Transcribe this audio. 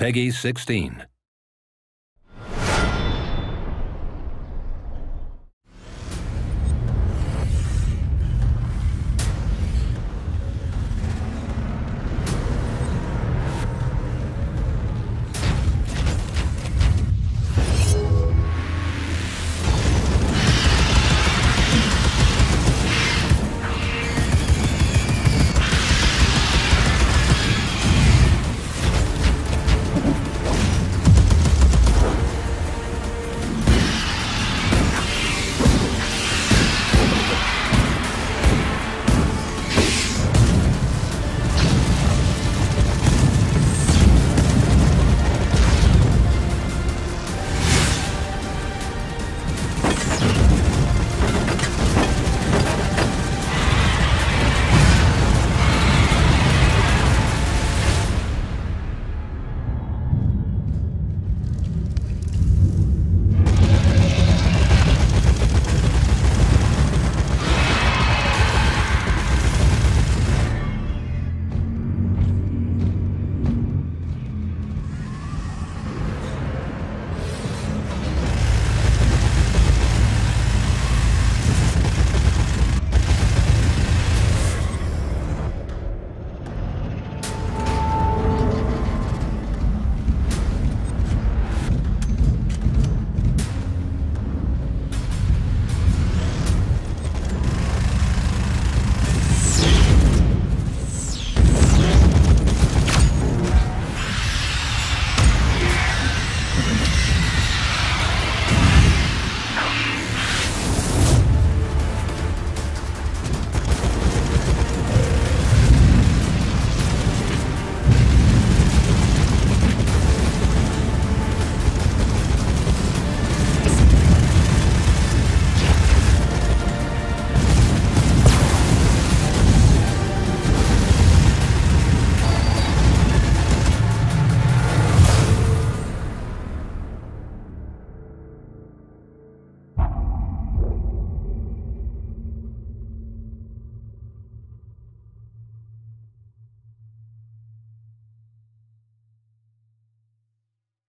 Peggy 16.